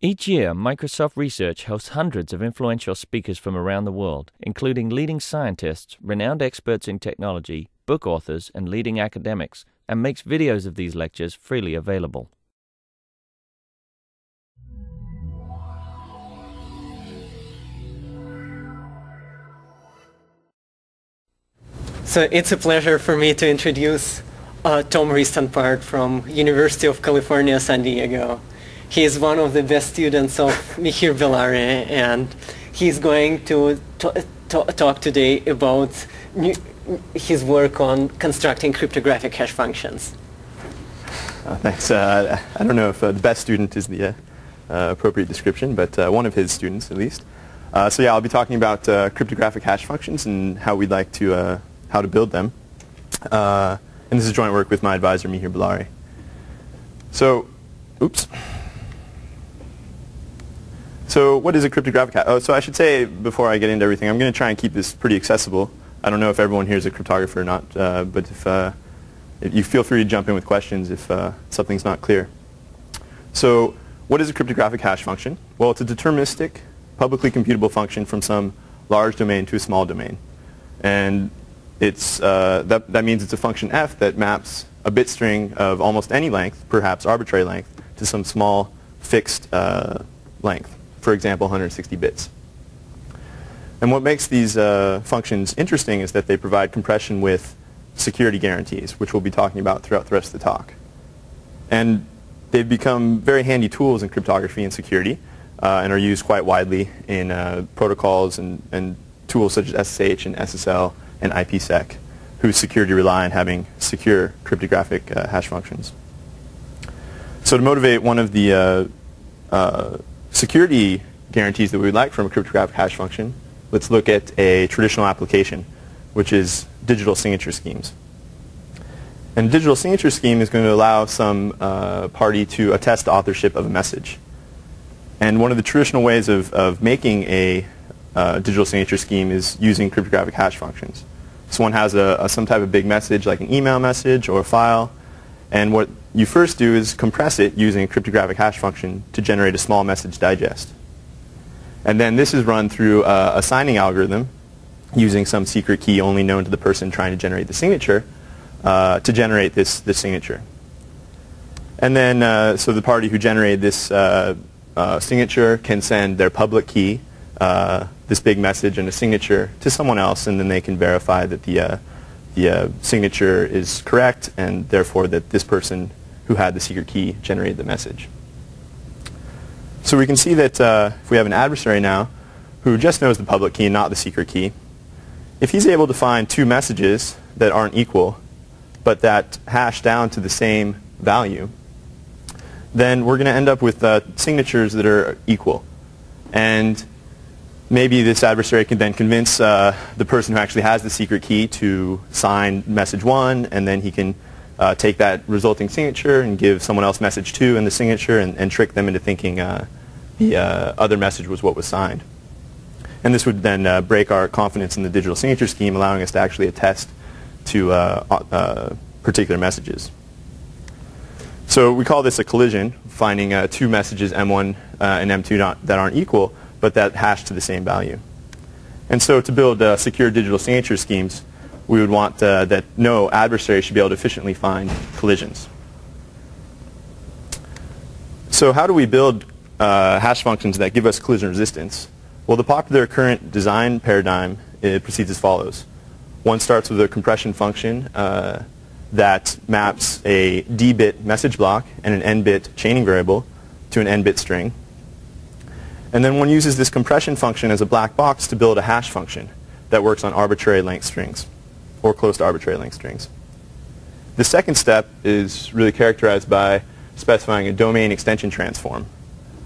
Each year, Microsoft Research hosts hundreds of influential speakers from around the world, including leading scientists, renowned experts in technology, book authors, and leading academics, and makes videos of these lectures freely available. So it's a pleasure for me to introduce uh, Tom Ristenpart from University of California, San Diego. He is one of the best students of Mihir Bellare, and he's going to talk today about his work on constructing cryptographic hash functions. Uh, thanks. Uh, I don't know if uh, the best student is the uh, uh, appropriate description, but uh, one of his students at least. so yeah, I'll be talking about cryptographic hash functions and how we'd like to how to build them. and this is joint work with my advisor Mihir Bellare. So, oops. So what is a cryptographic hash? Oh, so I should say before I get into everything, I'm going to try and keep this pretty accessible. I don't know if everyone here is a cryptographer or not, uh, but if, uh, if, you feel free to jump in with questions if uh, something's not clear. So what is a cryptographic hash function? Well, it's a deterministic, publicly computable function from some large domain to a small domain. And it's, uh, that, that means it's a function f that maps a bit string of almost any length, perhaps arbitrary length, to some small fixed uh, length for example, 160 bits. And what makes these uh, functions interesting is that they provide compression with security guarantees, which we'll be talking about throughout the rest of the talk. And they've become very handy tools in cryptography and security uh, and are used quite widely in uh, protocols and, and tools such as SSH and SSL and IPsec, whose security rely on having secure cryptographic uh, hash functions. So to motivate one of the uh, uh, security guarantees that we would like from a cryptographic hash function, let's look at a traditional application, which is digital signature schemes. And a digital signature scheme is going to allow some uh, party to attest the authorship of a message. And one of the traditional ways of, of making a uh, digital signature scheme is using cryptographic hash functions. So one has a, a, some type of big message, like an email message or a file, and what you first do is compress it using a cryptographic hash function to generate a small message digest. And then this is run through a, a signing algorithm using some secret key only known to the person trying to generate the signature uh, to generate this, this signature. And then, uh, so the party who generated this uh, uh signature can send their public key, uh, this big message and a signature to someone else, and then they can verify that the, the uh, signature is correct and therefore that this person who had the secret key generated the message. So we can see that uh, if we have an adversary now who just knows the public key not the secret key, if he's able to find two messages that aren't equal but that hash down to the same value, then we're going to end up with uh, signatures that are equal. And maybe this adversary can then convince uh, the person who actually has the secret key to sign message one, and then he can uh, take that resulting signature and give someone else message two in the signature and, and trick them into thinking uh, the uh, other message was what was signed. And this would then uh, break our confidence in the digital signature scheme, allowing us to actually attest to uh, particular messages. So we call this a collision, finding two messages M1 and M2 not, that aren't equal but that hash to the same value. And so to build uh, secure digital signature schemes, we would want uh, that no adversary should be able to efficiently find collisions. So how do we build uh, hash functions that give us collision resistance? Well, the popular current design paradigm it proceeds as follows. One starts with a compression function uh, that maps a d-bit message block and an n-bit chaining variable to an n-bit string. And then one uses this compression function as a black box to build a hash function that works on arbitrary length strings or close to arbitrary length strings. The second step is really characterized by specifying a domain extension transform,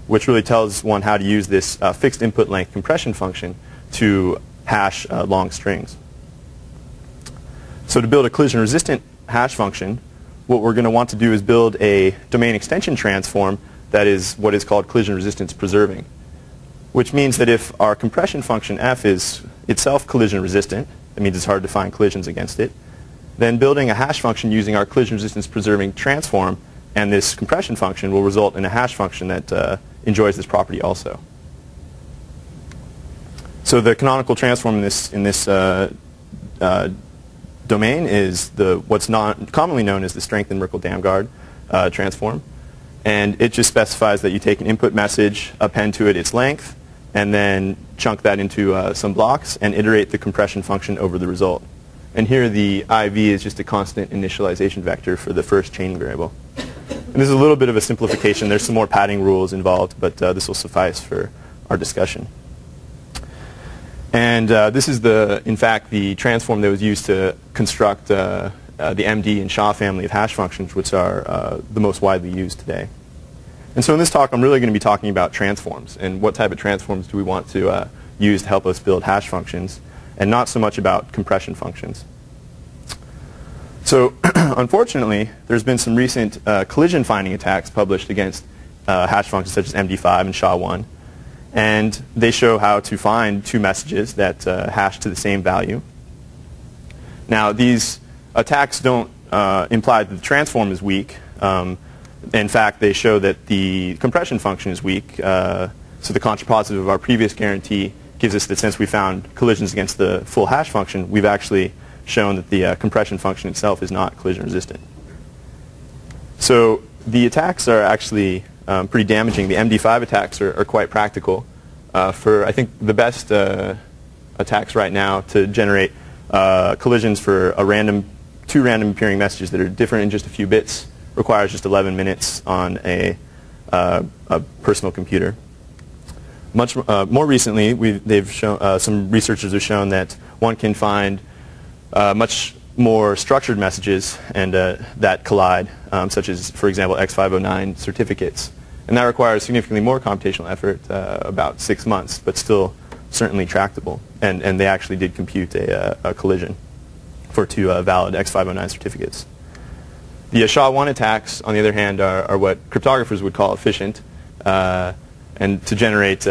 which really tells one how to use this uh, fixed input length compression function to hash uh, long strings. So to build a collision resistant hash function, what we're going to want to do is build a domain extension transform that is what is called collision resistance preserving which means that if our compression function f is itself collision resistant, that means it's hard to find collisions against it, then building a hash function using our collision resistance preserving transform and this compression function will result in a hash function that uh, enjoys this property also. So the canonical transform in this, in this uh, uh, domain is the, what's not commonly known as the strengthened Merkle-Damgard uh, transform. And it just specifies that you take an input message, append to it its length, and then chunk that into uh, some blocks and iterate the compression function over the result. And here the IV is just a constant initialization vector for the first chain variable. And this is a little bit of a simplification. There's some more padding rules involved, but uh, this will suffice for our discussion. And uh, this is, the, in fact, the transform that was used to construct uh, uh the MD and SHA family of hash functions, which are uh, the most widely used today. And so in this talk, I'm really going to be talking about transforms and what type of transforms do we want to uh, use to help us build hash functions, and not so much about compression functions. So unfortunately, there's been some recent uh, collision finding attacks published against uh, hash functions such as MD5 and SHA-1. And they show how to find two messages that uh, hash to the same value. Now, these attacks don't uh, imply that the transform is weak. Um, in fact, they show that the compression function is weak. Uh, so the contrapositive of our previous guarantee gives us that since we found collisions against the full hash function, we've actually shown that the uh, compression function itself is not collision resistant. So the attacks are actually um, pretty damaging. The MD5 attacks are, are quite practical. Uh, for, I think, the best uh, attacks right now to generate uh, collisions for a random, two random appearing messages that are different in just a few bits requires just 11 minutes on a, uh, a personal computer. Much uh, more recently, they've shown, some researchers have shown that one can find uh, much more structured messages and uh, that collide, um, such as, for example, X509 certificates. And that requires significantly more computational effort, uh, about six months, but still certainly tractable. And, and they actually did compute a, uh, a collision for two uh, valid X509 certificates. The SHA-1 attacks, on the other hand, are, are, what cryptographers would call efficient. Uh, and to generate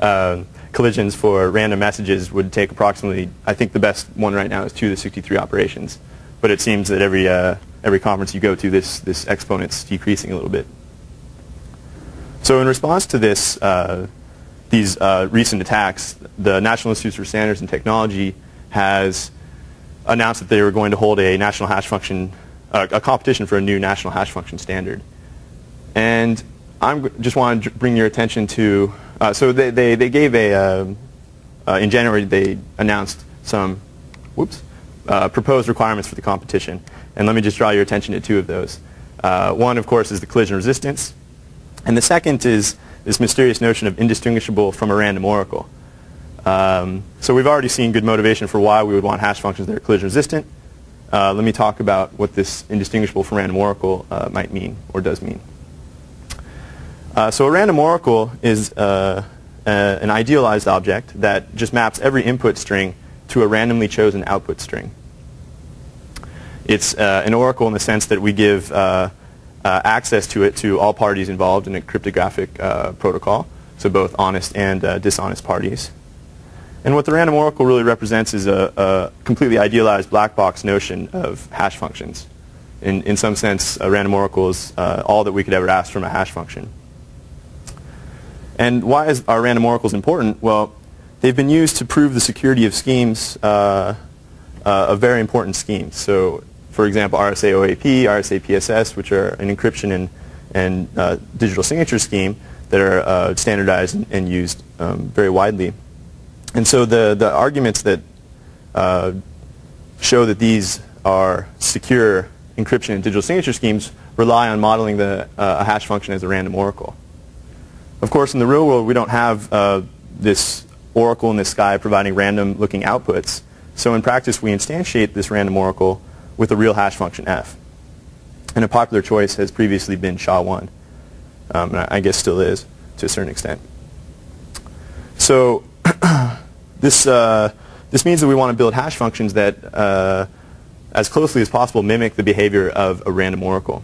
collisions for random messages would take approximately, I think the best one right now is 2 to the 63 operations. But it seems that every, uh, every conference you go to, this, this exponent's decreasing a little bit. So in response to this, uh, these uh, recent attacks, the National Institute for Standards and Technology has announced that they were going to hold a national hash function, a competition for a new national hash function standard. And I just want to bring your attention to uh, so they, they, they gave a, uh, uh, in January they announced some, whoops, uh, proposed requirements for the competition. And let me just draw your attention to two of those. Uh, one, of course, is the collision resistance. And the second is this mysterious notion of indistinguishable from a random oracle. Um, so we've already seen good motivation for why we would want hash functions that are collision resistant. Uh, let me talk about what this indistinguishable from random oracle might mean or does mean. Uh, so a random oracle is uh, an idealized object that just maps every input string to a randomly chosen output string. It's uh, an oracle in the sense that we give uh, uh, access to it to all parties involved in a cryptographic uh, protocol, so both honest and dishonest parties. And what the random oracle really represents is a, a completely idealized black box notion of hash functions. In, in some sense, a random oracle is all that we could ever ask from a hash function. And why is, are random oracles important? Well, they've been used to prove the security of schemes, uh, uh, of very important schemes. So, for example, RSA OAEP, RSA PSS, which are an encryption and, and uh, digital signature scheme that are uh, standardized and, and used um, very widely. And so the, the arguments that uh, show that these are secure encryption and digital signature schemes rely on modeling the, uh, a hash function as a random oracle. Of course, in the real world, we don't have uh, this oracle in the sky providing random looking outputs. So in practice, we instantiate this random oracle with a real hash function f. And a popular choice has previously been SHA-1, um, and I guess still is to a certain extent. So this, uh, this means that we want to build hash functions that, uh, as closely as possible, mimic the behavior of a random oracle.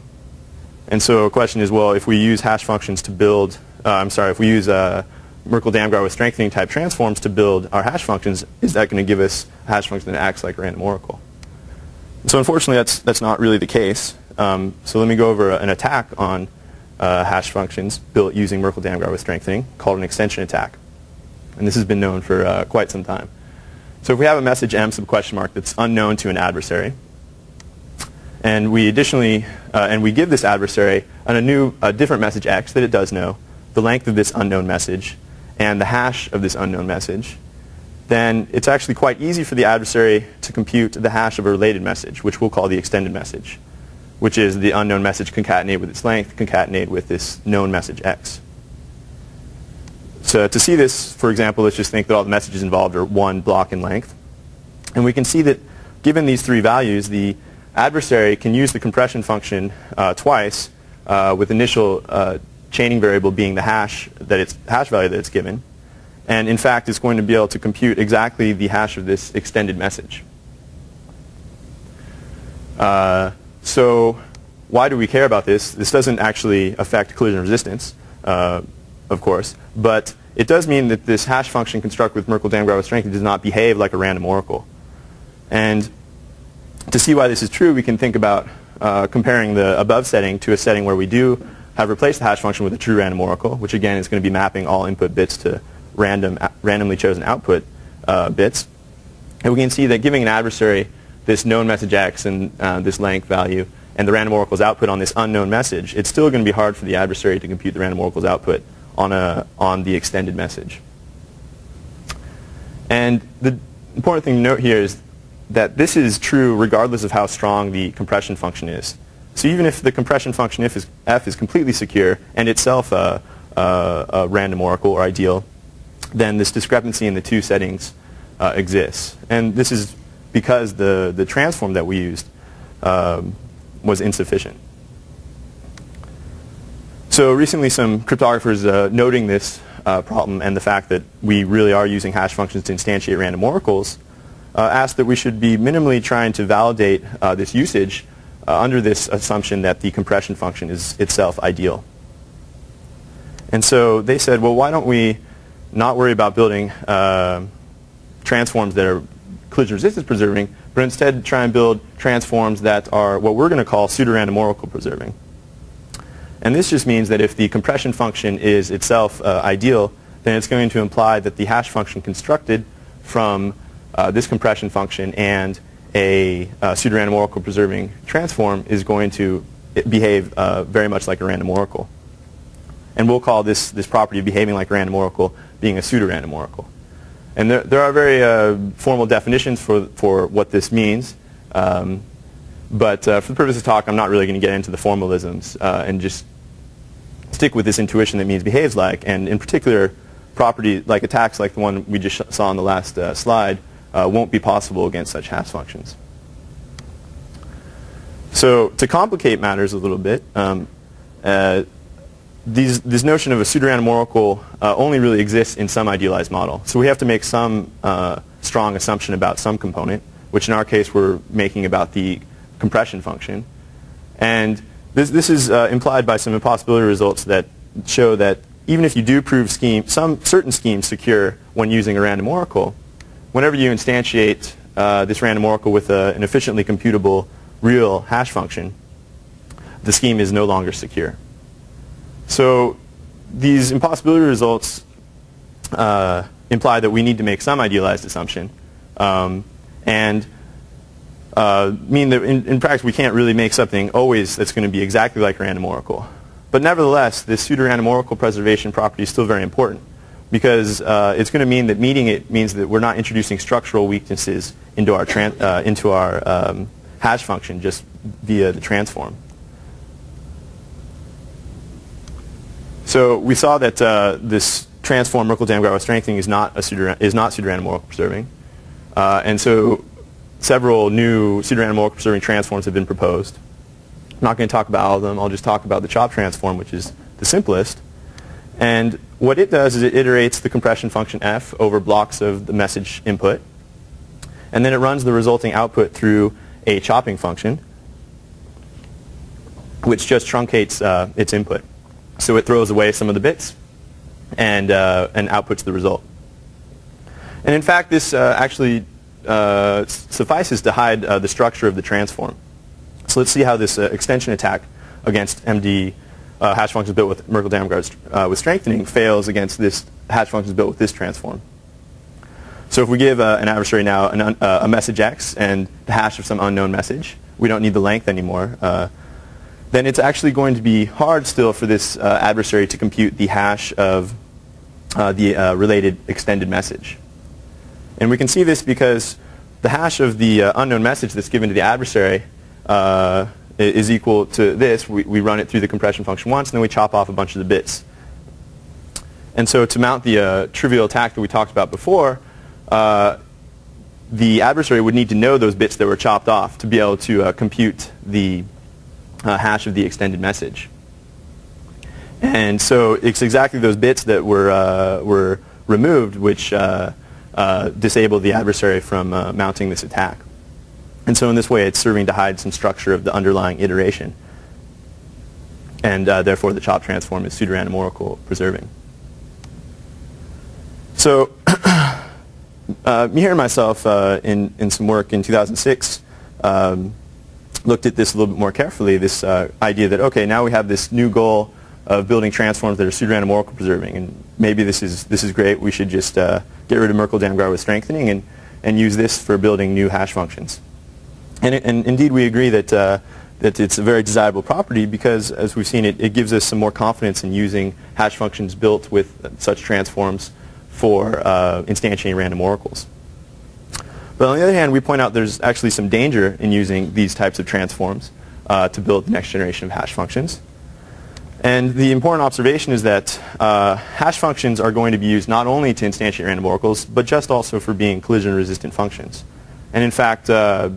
And so a question is, well, if we use hash functions to build uh, I'm sorry, if we use uh, Merkle-Damgard with strengthening type transforms to build our hash functions, is that going to give us a hash function that acts like a random oracle? So unfortunately, that's, that's not really the case. Um, so let me go over an attack on uh, hash functions built using Merkle-Damgard with strengthening called an extension attack. And this has been known for uh, quite some time. So if we have a message m sub question mark that's unknown to an adversary, and we additionally, uh, and we give this adversary a new, a different message x that it does know, the length of this unknown message, and the hash of this unknown message, then it's actually quite easy for the adversary to compute the hash of a related message, which we'll call the extended message, which is the unknown message concatenated with its length, concatenated with this known message x. So to see this, for example, let's just think that all the messages involved are one block in length. And we can see that given these three values, the adversary can use the compression function uh, twice uh, with initial uh, chaining variable being the hash that it's hash value that it's given. And in fact, it's going to be able to compute exactly the hash of this extended message. Uh, so why do we care about this? This doesn't actually affect collision resistance, uh, of course, but it does mean that this hash function constructed with Merkle-Damgard with strength does not behave like a random oracle. And to see why this is true, we can think about uh, comparing the above setting to a setting where we do have replaced the hash function with a true random oracle, which again is going to be mapping all input bits to random, randomly chosen output uh, bits. And we can see that giving an adversary this known message x and uh, this length value and the random oracle's output on this unknown message, it's still going to be hard for the adversary to compute the random oracle's output on, a, on the extended message. And the important thing to note here is that this is true regardless of how strong the compression function is. So even if the compression function f is, f is completely secure and itself a, a, a, random oracle or ideal, then this discrepancy in the two settings uh, exists. And this is because the, the transform that we used um, was insufficient. So recently some cryptographers uh, noting this uh, problem and the fact that we really are using hash functions to instantiate random oracles uh, asked that we should be minimally trying to validate uh, this usage uh, under this assumption that the compression function is itself ideal. And so they said, well, why don't we not worry about building uh, transforms that are collision resistance preserving, but instead try and build transforms that are what we're going to call pseudorandom oracle preserving. And this just means that if the compression function is itself uh, ideal, then it's going to imply that the hash function constructed from uh, this compression function and a uh, pseudorandom oracle preserving transform is going to behave uh, very much like a random oracle. And we'll call this, this property of behaving like a random oracle being a pseudorandom oracle. And there, there are very uh, formal definitions for, for what this means. Um, but uh, for the purpose of talk, I'm not really going to get into the formalisms uh, and just stick with this intuition that means behaves like. And in particular, property like attacks like the one we just saw on the last uh, slide uh, won't be possible against such hash functions. So to complicate matters a little bit, um, uh, these, this notion of a pseudorandom oracle uh, only really exists in some idealized model. So we have to make some strong assumption about some component, which in our case we're making about the compression function. And this, this is uh, implied by some impossibility results that show that even if you do prove scheme, some certain schemes secure when using a random oracle, whenever you instantiate uh, this random oracle with a, an efficiently computable real hash function, the scheme is no longer secure. So these impossibility results uh, imply that we need to make some idealized assumption um, and uh, mean that in, in, practice we can't really make something always that's going to be exactly like random oracle. But nevertheless, this pseudo-random oracle preservation property is still very important because uh, it's going to mean that meeting it means that we're not introducing structural weaknesses into our, uh, into our um, hash function just via the transform. So we saw that uh, this transform Merkle-Damgard strengthening is not a pseudo is not pseudorandom oracle preserving, uh, and so several new pseudorandom oracle preserving transforms have been proposed. I'm not going to talk about all of them. I'll just talk about the chop transform, which is the simplest. And what it does is it iterates the compression function f over blocks of the message input. And then it runs the resulting output through a chopping function, which just truncates uh, its input. So it throws away some of the bits and, uh, and outputs the result. And in fact, this uh, actually uh, suffices to hide uh, the structure of the transform. So let's see how this uh, extension attack against MD uh, hash functions built with Merkle-Damgard uh, with strengthening fails against this hash functions built with this transform. So if we give uh, an adversary now an a message x and the hash of some unknown message, we don't need the length anymore, then it's actually going to be hard still for this adversary to compute the hash of the related extended message. And we can see this because the hash of the unknown message that's given to the adversary is equal to this. We, we run it through the compression function once, and then we chop off a bunch of the bits. And so to mount the trivial attack that we talked about before, uh, the adversary would need to know those bits that were chopped off to be able to uh, compute the uh, hash of the extended message. And so it's exactly those bits that were, uh, were removed which uh, disable the adversary from mounting this attack. And so in this way, it's serving to hide some structure of the underlying iteration. And therefore, the chop transform is pseudorandom oracle preserving. So uh, Mihir and myself, uh, in, in some work in 2006, um, looked at this a little bit more carefully, this uh, idea that, okay, now we have this new goal of building transforms that are pseudorandom oracle preserving, and maybe this is, this is great. We should just uh, get rid of Merkle-Damgard with strengthening and, and use this for building new hash functions. And, and indeed, we agree that, uh, that it's a very desirable property because, as we've seen, it, it gives us some more confidence in using hash functions built with such transforms for uh, instantiating random oracles. But on the other hand, we point out there's actually some danger in using these types of transforms uh, to build the next generation of hash functions. And the important observation is that uh, hash functions are going to be used not only to instantiate random oracles, but just also for being collision-resistant functions. And in fact, uh,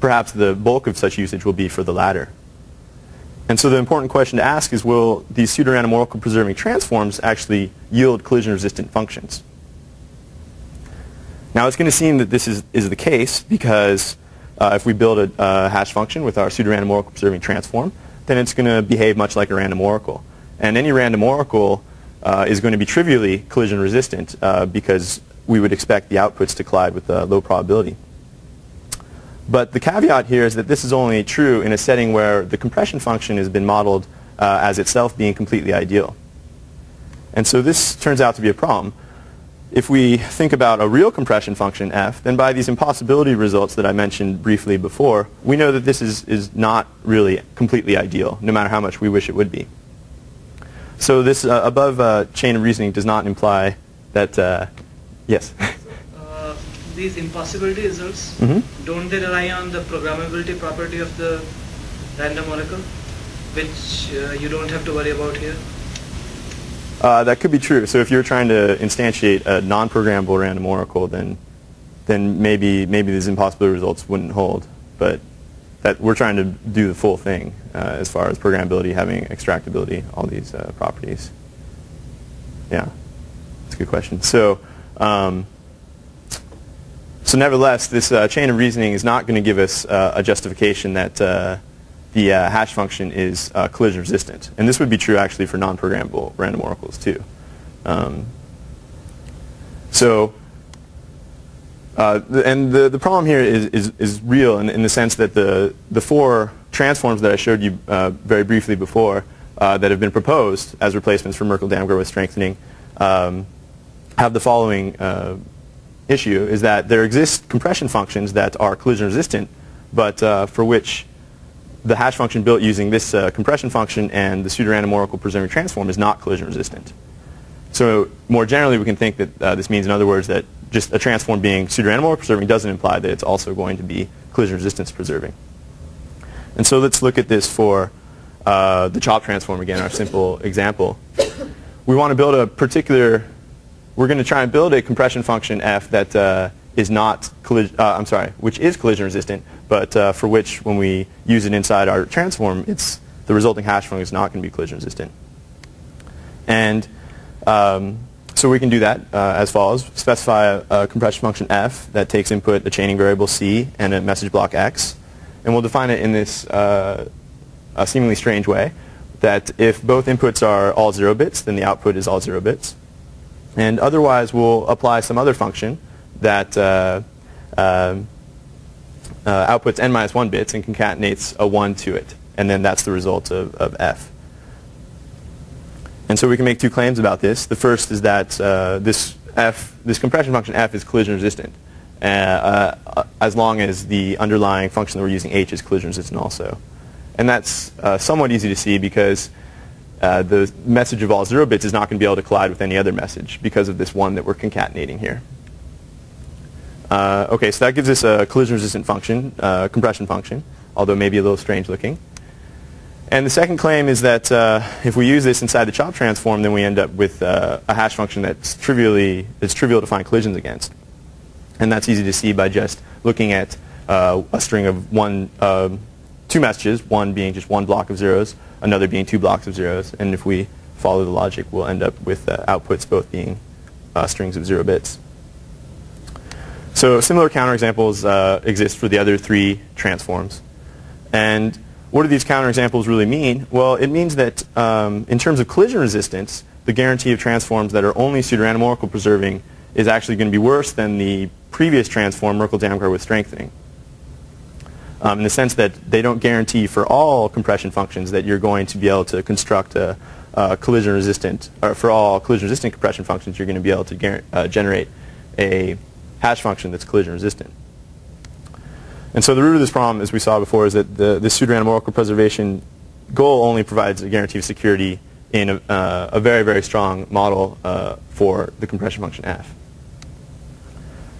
perhaps the bulk of such usage will be for the latter. And so the important question to ask is, will these pseudorandom oracle preserving transforms actually yield collision-resistant functions? Now it's going to seem that this is, is the case because uh, if we build a, a, hash function with our pseudorandom oracle preserving transform, then it's going to behave much like a random oracle. And any random oracle uh, is going to be trivially collision resistant uh, because we would expect the outputs to collide with a low probability. But the caveat here is that this is only true in a setting where the compression function has been modeled uh, as itself being completely ideal. And so this turns out to be a problem. If we think about a real compression function f, then by these impossibility results that I mentioned briefly before, we know that this is, is not really completely ideal, no matter how much we wish it would be. So this uh, above uh, chain of reasoning does not imply that, uh, yes? these impossibility results, mm-hmm. don't they rely on the programmability property of the random oracle, which uh, you don't have to worry about here? Uh, that could be true. So if you're trying to instantiate a non-programmable random oracle, then then maybe maybe these impossibility results wouldn't hold. But that we're trying to do the full thing uh, as far as programmability, having extractability, all these uh, properties. Yeah, that's a good question. So. Um, so nevertheless, this uh, chain of reasoning is not going to give us uh, a justification that uh, the uh, hash function is uh, collision resistant. And this would be true actually for non-programmable random oracles too. Um, so, uh, the, and the, the problem here is, is, is real in, in, the sense that the, the four transforms that I showed you very briefly before that have been proposed as replacements for Merkle-Damgard with strengthening um, have the following issue is that there exist compression functions that are collision resistant, but uh, for which the hash function built using this uh, compression function and the pseudorandom oracle preserving transform is not collision resistant. So more generally, we can think that uh, this means, in other words, that just a transform being pseudorandom oracle preserving doesn't imply that it's also going to be collision resistance preserving. And so let's look at this for uh, the chop transform again, our simple example. We want to build a particular we're going to try and build a compression function f that uh, is not collision, uh, I'm sorry, which is collision resistant, but uh, for which when we use it inside our transform, it's the resulting hash function is not going to be collision resistant. And um, so we can do that uh, as follows. Specify a, a, compression function f that takes input a chaining variable c and a message block x. And we'll define it in this uh, seemingly strange way that if both inputs are all zero bits, then the output is all zero bits. And otherwise, we'll apply some other function that uh, uh, outputs n minus 1 bits and concatenates a 1 to it. And then that's the result of, of f. And so we can make two claims about this. The first is that uh, this f, this compression function f is collision resistant, uh, uh, as long as the underlying function that we're using h is collision resistant also. And that's uh, somewhat easy to see because uh, the message of all zero bits is not going to be able to collide with any other message because of this one that we're concatenating here. Uh, okay, so that gives us a collision-resistant function, uh, compression function, although maybe a little strange looking. And the second claim is that uh, if we use this inside the chop transform, then we end up with uh, a hash function that's trivially it's trivial to find collisions against. And that's easy to see by just looking at uh, a string of one, um, two messages, one being just one block of zeros, another being two blocks of zeros. And if we follow the logic, we'll end up with uh, outputs both being strings of zero bits. So similar counterexamples uh, exist for the other three transforms. And what do these counterexamples really mean? Well, it means that um, in terms of collision resistance, the guarantee of transforms that are only pseudo-random oracle preserving is actually going to be worse than the previous transform, Merkle-Damgard with strengthening. Um, in the sense that they don't guarantee for all compression functions that you're going to be able to construct a, a collision resistant, or for all collision resistant compression functions, you're going to be able to uh, generate a hash function that's collision resistant. And so the root of this problem, as we saw before, is that the, the pseudo-random oracle preservation goal only provides a guarantee of security in a, uh, a very, very strong model uh, for the compression function f.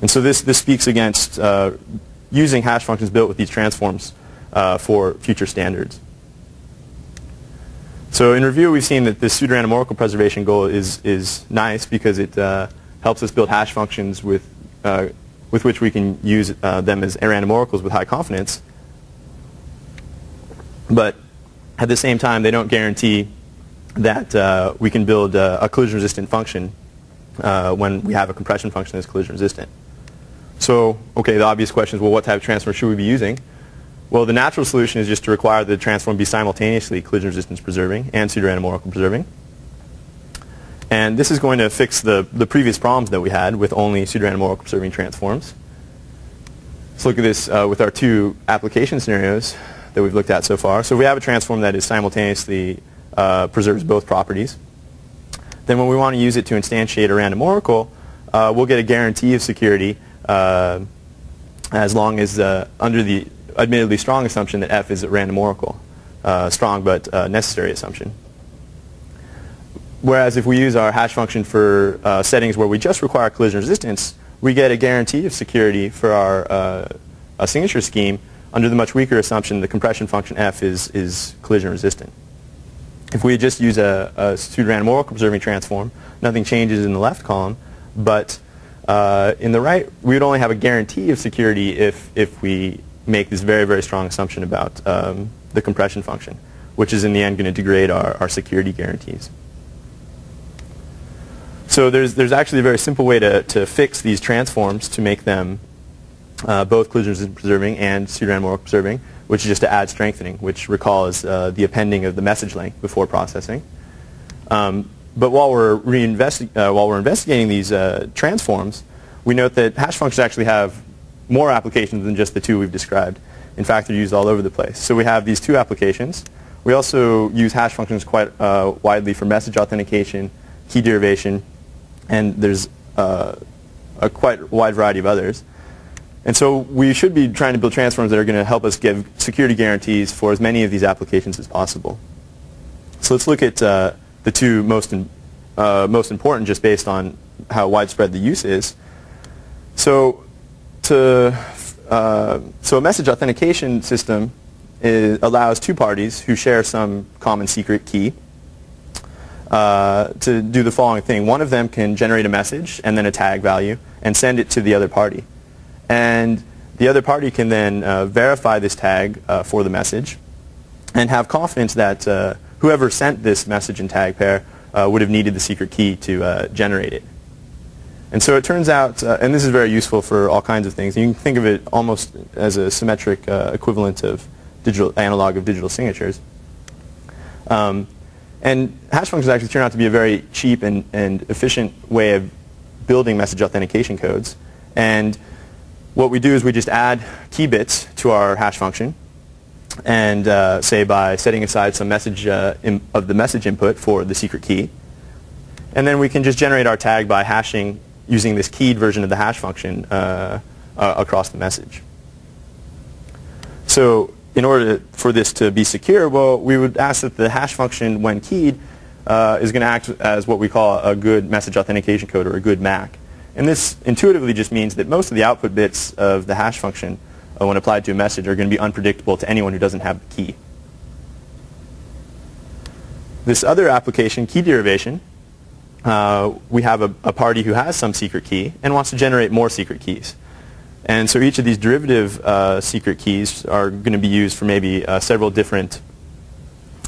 And so this, this speaks against uh, using hash functions built with these transforms uh, for future standards. So in review, we've seen that this pseudo-random oracle preservation goal is, is nice because it uh, helps us build hash functions with uh, with which we can use uh, them as random oracles with high confidence. But at the same time, they don't guarantee that uh, we can build uh, a collision-resistant function uh, when we have a compression function that's collision-resistant. So, okay, the obvious question is, well, what type of transform should we be using? Well, the natural solution is just to require the transform be simultaneously collision resistance preserving and pseudo-random oracle preserving. And this is going to fix the, the previous problems that we had with only pseudorandom oracle preserving transforms. Let's look at this uh, with our two application scenarios that we've looked at so far. So we have a transform that is simultaneously uh, preserves both properties. Then when we want to use it to instantiate a random oracle, uh, we'll get a guarantee of security uh, as long as uh, under the admittedly strong assumption that f is a random oracle. Uh, strong but necessary assumption. Whereas if we use our hash function for uh, settings where we just require collision resistance, we get a guarantee of security for our uh, signature scheme under the much weaker assumption the compression function f is, is collision resistant. If we just use a, a pseudo-random oracle preserving transform, nothing changes in the left column, but uh, in the right, we would only have a guarantee of security if, if we make this very, very strong assumption about um, the compression function, which is in the end going to degrade our, our security guarantees. So there's, there's actually a very simple way to, to fix these transforms to make them uh, both collision preserving and pseudo-random preserving, which is just to add strengthening, which recall is uh, the appending of the message length before processing. Um, but while we're, uh, while we're investigating these uh, transforms, we note that hash functions actually have more applications than just the two we've described. In fact, they're used all over the place. So we have these two applications. We also use hash functions quite uh, widely for message authentication, key derivation, and there's uh, a quite wide variety of others. And so we should be trying to build transforms that are going to help us give security guarantees for as many of these applications as possible. So let's look at uh, the two most, in, uh, most important just based on how widespread the use is. So, to, uh, so a message authentication system is, allows two parties who share some common secret key uh, to do the following thing. One of them can generate a message and then a tag value and send it to the other party. And the other party can then uh, verify this tag uh, for the message and have confidence that uh, whoever sent this message and tag pair uh, would have needed the secret key to generate it. And so it turns out, and this is very useful for all kinds of things. You can think of it almost as a symmetric equivalent of digital analog of digital signatures. Um, and hash functions actually turn out to be a very cheap and, and efficient way of building message authentication codes. And what we do is we just add key bits to our hash function and uh, say by setting aside some message uh, of the message input for the secret key, And then we can just generate our tag by hashing using this keyed version of the hash function uh, across the message. So in order to, for this to be secure, well, we would ask that the hash function, when keyed, uh, is going to act as what we call a good message authentication code or a good MAC. And this intuitively just means that most of the output bits of the hash function, uh, when applied to a message, are going to be unpredictable to anyone who doesn't have the key. This other application, key derivation, uh, we have a, a, party who has some secret key and wants to generate more secret keys. And so each of these derivative uh, secret keys are going to be used for maybe uh, several different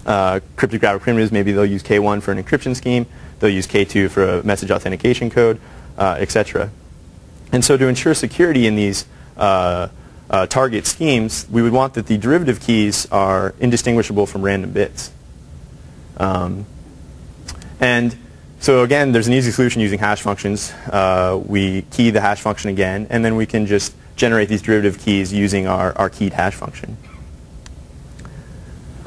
uh, cryptographic primitives. Maybe they'll use K1 for an encryption scheme. They'll use K2 for a message authentication code, uh, etc. And so to ensure security in these uh, target schemes, we would want that the derivative keys are indistinguishable from random bits. Um, and so again, there's an easy solution using hash functions. Uh, we key the hash function again, and then we can just generate these derivative keys using our, our keyed hash function.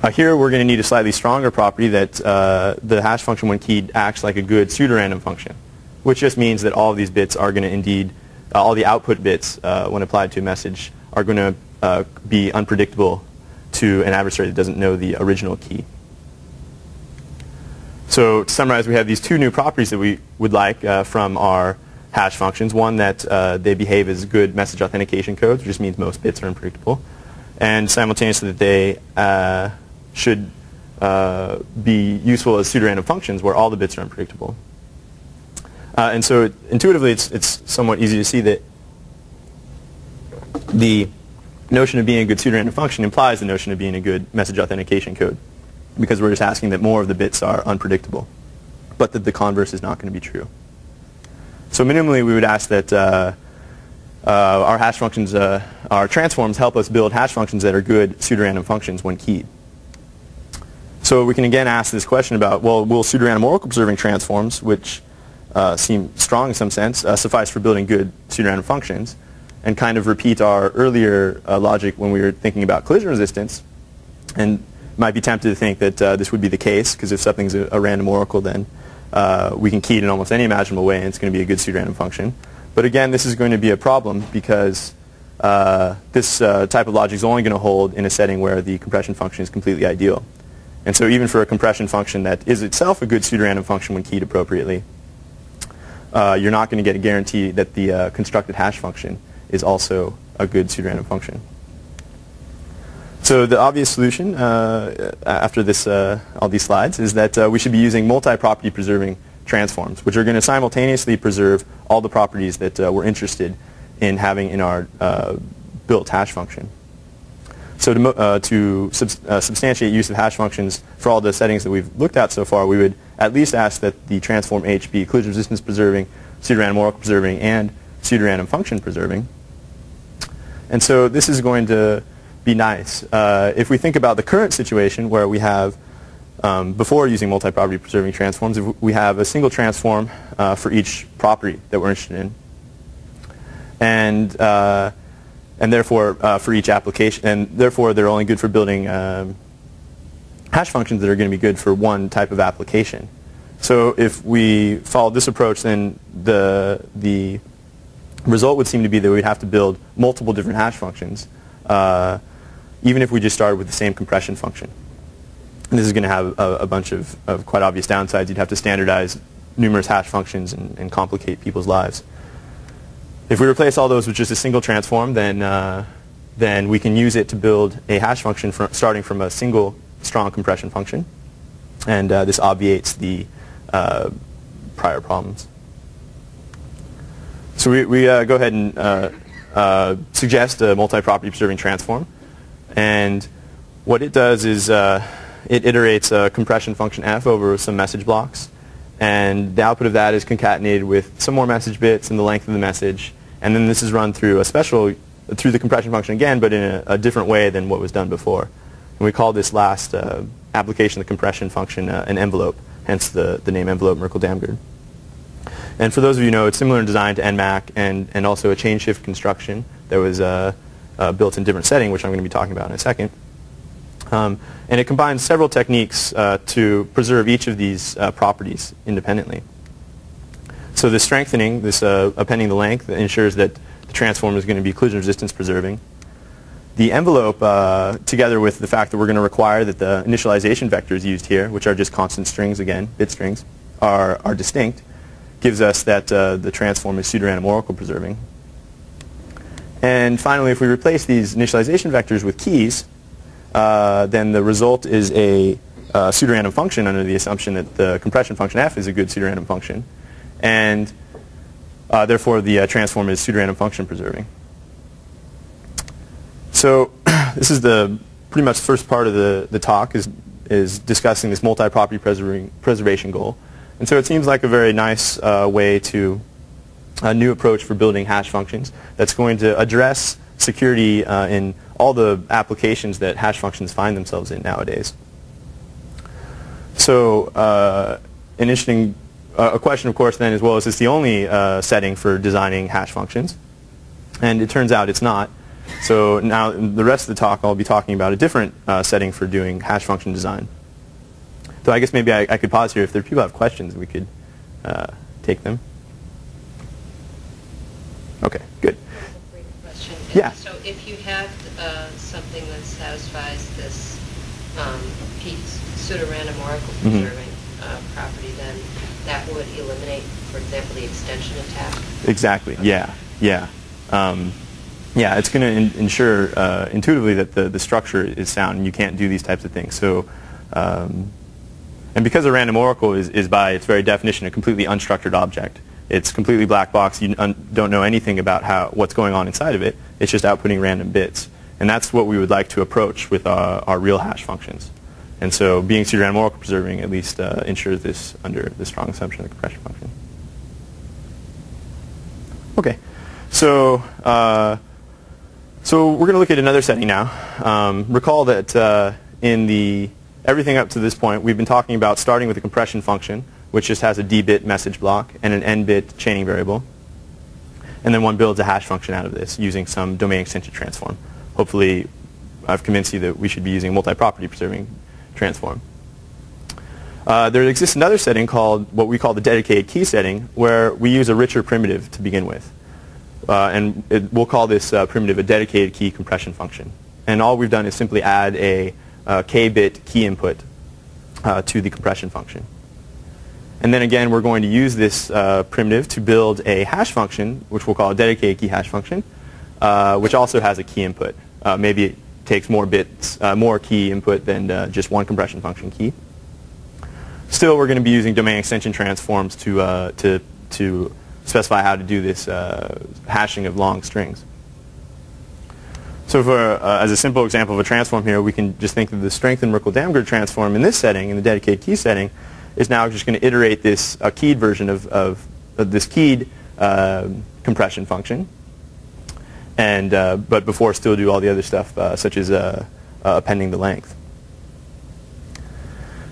Uh, here we're going to need a slightly stronger property that uh, the hash function when keyed acts like a good pseudorandom function, which just means that all of these bits are going to indeed, uh, all the output bits uh, when applied to a message are going to uh, be unpredictable to an adversary that doesn't know the original key. So to summarize, we have these two new properties that we would like uh, from our hash functions. One, that uh, they behave as good message authentication codes, which just means most bits are unpredictable. And simultaneously that they uh, should uh, be useful as pseudorandom functions where all the bits are unpredictable. Uh, and so it, intuitively, it's, it's somewhat easy to see that the notion of being a good pseudorandom function implies the notion of being a good message authentication code because we're just asking that more of the bits are unpredictable, but that the converse is not going to be true. So minimally, we would ask that uh, uh, our hash functions, uh, our transforms help us build hash functions that are good pseudorandom functions when keyed. So we can again ask this question about, well, will pseudorandom oracle preserving transforms, which uh, seem strong in some sense, uh, suffice for building good pseudorandom functions, and kind of repeat our earlier uh, logic when we were thinking about collision resistance, and might be tempted to think that uh, this would be the case, because if something's a, a, random oracle, then uh, we can key it in almost any imaginable way, and it's going to be a good pseudorandom function. But again, this is going to be a problem, because uh, this uh, type of logic is only going to hold in a setting where the compression function is completely ideal. And so even for a compression function that is itself a good pseudorandom function when keyed appropriately, uh, you're not going to get a guarantee that the uh, constructed hash function is also a good pseudorandom function. So the obvious solution uh, after this, uh, all these slides is that uh, we should be using multi-property preserving transforms, which are going to simultaneously preserve all the properties that uh, we're interested in having in our uh, built hash function. So to, uh, to sub substantiate use of hash functions for all the settings that we've looked at so far, we would at least ask that the transform H be collision resistance preserving, pseudorandom oracle preserving, and pseudorandom function preserving. And so this is going to be nice. Uh, if we think about the current situation where we have, um, before using multi-property preserving transforms, we have a single transform uh, for each property that we're interested in. And, uh, and therefore, uh, for each application, and therefore they're only good for building um, hash functions that are going to be good for one type of application. So if we follow this approach, then the, the result would seem to be that we'd have to build multiple different hash functions uh, even if we just started with the same compression function. And this is going to have a, a bunch of, of, quite obvious downsides. You'd have to standardize numerous hash functions and, and, complicate people's lives. If we replace all those with just a single transform, then, uh, then we can use it to build a hash function from, starting from a single strong compression function. And uh, this obviates the uh, prior problems. So we, we uh, go ahead and uh, uh, suggest a multi-property preserving transform. And what it does is uh, it iterates a compression function f over some message blocks. And the output of that is concatenated with some more message bits and the length of the message. And then this is run through a special, through the compression function again, but in a, a different way than what was done before. And we call this last uh, application, of the compression function, uh, an envelope, hence the, the name envelope Merkle-Damgard. And for those of you who know, it's similar in design to NMAC and, and also a chain shift construction that was uh, uh, built in different setting, which I'm going to be talking about in a second. Um, and it combines several techniques uh, to preserve each of these uh, properties independently. so the strengthening, this uh, appending the length, ensures that the transform is going to be collision resistance preserving. The envelope, uh, together with the fact that we're going to require that the initialization vectors used here, which are just constant strings again, bit strings, are, are distinct, gives us that uh, the transform is pseudorandom oracle preserving. And finally, if we replace these initialization vectors with keys, uh, then the result is a uh, pseudorandom function under the assumption that the compression function f is a good pseudorandom function. And uh, therefore, the uh, transform is pseudorandom function preserving. So this is the pretty much first part of the, the talk is, is discussing this multi-property preservation goal. And so it seems like a very nice uh, way to a new approach for building hash functions that's going to address security uh, in all the applications that hash functions find themselves in nowadays. So uh, an interesting uh, a question, of course, then as well is this the only uh, setting for designing hash functions? And it turns out it's not. So now the rest of the talk I'll be talking about a different uh, setting for doing hash function design. So I guess maybe I, I could pause here. If there are people who have questions, we could uh, take them. Okay, good. Yeah. So if you have uh, something that satisfies this um, pseudorandom oracle Mhm. preserving uh, property, then that would eliminate, for example, the extension attack? Exactly. Yeah. Yeah. Um, yeah. It's going to in- ensure uh, intuitively that the, the structure is sound, and you can't do these types of things. So, um, and because a random oracle is, is by its very definition a completely unstructured object, it's completely black box. You don't know anything about how what's going on inside of it. It's just outputting random bits, and that's what we would like to approach with our, our real hash functions. And so, being pseudorandom preserving at least uh, ensures this under the strong assumption of the compression function. Okay, so uh, so we're going to look at another setting now. Um, recall that uh, in the everything up to this point, we've been talking about starting with a compression function, which just has a d-bit message block and an n-bit chaining variable, and then one builds a hash function out of this using some domain extension transform. Hopefully, I've convinced you that we should be using a multi-property preserving transform. Uh, there exists another setting called what we call the dedicated key setting, where we use a richer primitive to begin with. Uh, and it, we'll call this uh, primitive a dedicated key compression function. And all we've done is simply add a uh, k-bit key input uh, to the compression function. And then again, we're going to use this uh, primitive to build a hash function, which we'll call a dedicated key hash function, uh, which also has a key input. maybe it takes more bits, more key input than just one compression function key. Still, we're going to be using domain extension transforms to, uh, to, to specify how to do this uh, hashing of long strings. So for, uh, as a simple example of a transform here, we can just think of the strength strengthened Merkle-Damgard transform in this setting, in the dedicated key setting, is now just going to iterate this uh, keyed version of, of, of this keyed uh, compression function, and, uh, but before still do all the other stuff, uh, such as appending the length.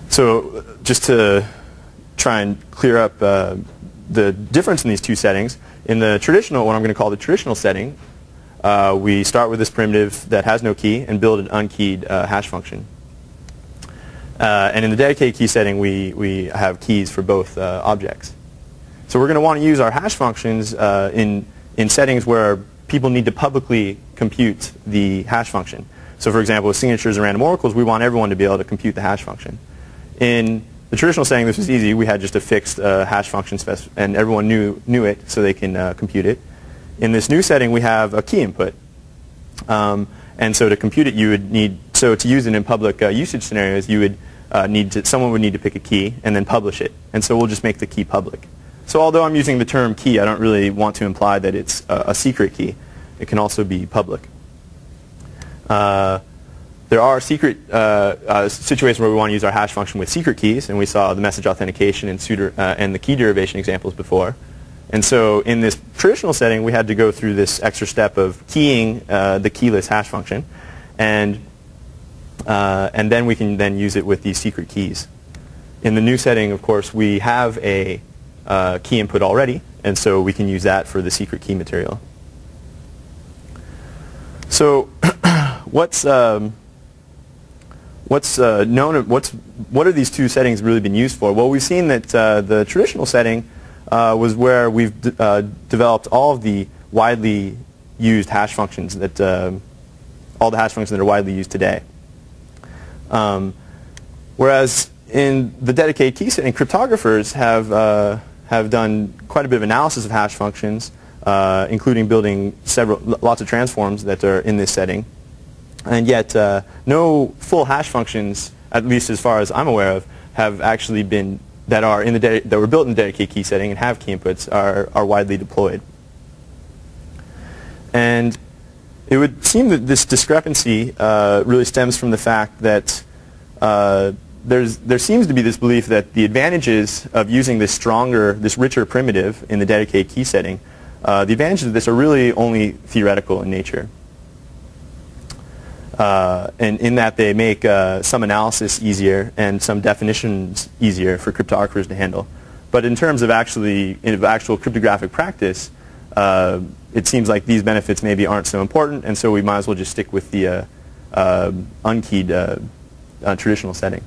So just to try and clear up uh, the difference in these two settings, in the traditional, what I'm going to call the traditional setting, uh, we start with this primitive that has no key and build an unkeyed uh, hash function. Uh, and in the dedicated key setting, we, we have keys for both uh, objects. So we're going to want to use our hash functions uh, in, in settings where people need to publicly compute the hash function. So for example, with signatures and random oracles, we want everyone to be able to compute the hash function. In the traditional setting, this was easy. We had just a fixed uh, hash function, and everyone knew, knew it, so they can uh, compute it. In this new setting, we have a key input. Um, and so to compute it, you would need, so to use it in public uh, usage scenarios, you would uh, need to, someone would need to pick a key and then publish it. And so we'll just make the key public. So although I'm using the term key, I don't really want to imply that it's a, secret key. It can also be public. Uh, there are secret uh, uh, situations where we want to use our hash function with secret keys, and we saw the message authentication and, pseudo, and the key derivation examples before. And so in this traditional setting, we had to go through this extra step of keying uh, the keyless hash function, and, uh, and then we can then use it with these secret keys. In the new setting, of course, we have a uh, key input already, and so we can use that for the secret key material. So what's... Um, what's uh, known, what's, what are these two settings really been used for? Well, we've seen that uh, the traditional setting uh, was where we've uh, developed all of the widely used hash functions that uh, all the hash functions that are widely used today. Um, whereas in the dedicated key setting, cryptographers have uh, have done quite a bit of analysis of hash functions, uh, including building several lots of transforms that are in this setting, and yet uh, no full hash functions, at least as far as I'm aware of, have actually been that are in the that were built in the dedicated key setting and have key inputs are are widely deployed. And it would seem that this discrepancy uh, really stems from the fact that uh, there's, there seems to be this belief that the advantages of using this stronger, this richer primitive in the dedicated key setting, uh, the advantages of this are really only theoretical in nature. Uh, and in that they make uh, some analysis easier and some definitions easier for cryptographers to handle. But in terms of actually in actual cryptographic practice, uh, it seems like these benefits maybe aren't so important, and so we might as well just stick with the uh, uh, unkeyed uh, uh, traditional setting.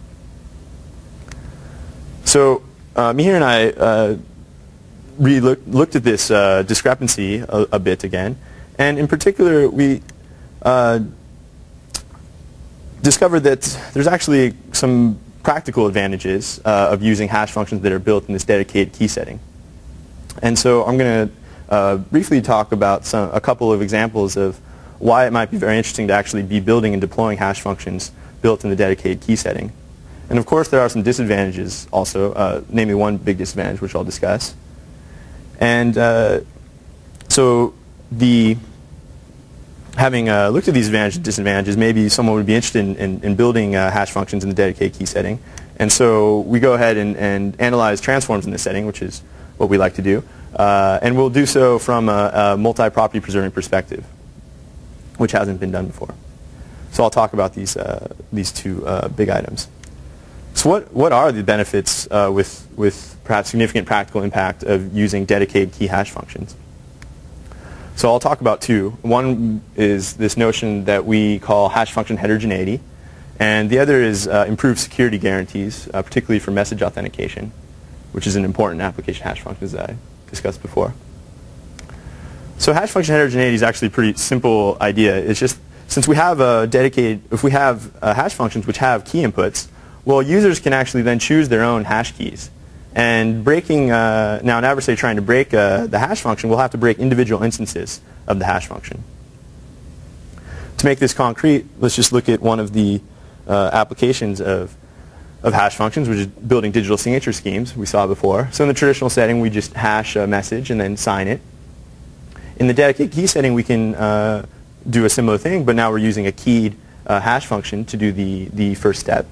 So uh, Mihir and I look, looked at this discrepancy a, a, bit again, and in particular we discovered that there's actually some practical advantages of using hash functions that are built in this dedicated key setting. And so I'm going to uh, briefly talk about some, a couple of examples of why it might be very interesting to actually be building and deploying hash functions built in the dedicated key setting. And of course, there are some disadvantages also, uh, namely one big disadvantage, which I'll discuss. And uh, so the having uh, looked at these advantages and disadvantages, maybe someone would be interested in, in, in building uh, hash functions in the dedicated key setting. And so we go ahead and, and analyze transforms in this setting, which is what we like to do. Uh, and we'll do so from a, a multi-property preserving perspective, which hasn't been done before. So I'll talk about these, uh, these two uh, big items. So what, what are the benefits uh, with, with perhaps significant practical impact of using dedicated key hash functions? So I'll talk about two. One is this notion that we call hash function heterogeneity, and the other is uh, improved security guarantees, uh, particularly for message authentication, which is an important application hash function, as I discussed before. So hash function heterogeneity is actually a pretty simple idea. It's just since we have a dedicated, if we have uh, hash functions which have key inputs, well, users can actually then choose their own hash keys. And breaking, uh, now an adversary trying to break uh, the hash function will have to break individual instances of the hash function. To make this concrete, let's just look at one of the uh, applications of of hash functions, which is building digital signature schemes we saw before. So in the traditional setting, we just hash a message and then sign it. In the dedicated key setting, we can uh, do a similar thing, but now we're using a keyed uh, hash function to do the, the first step.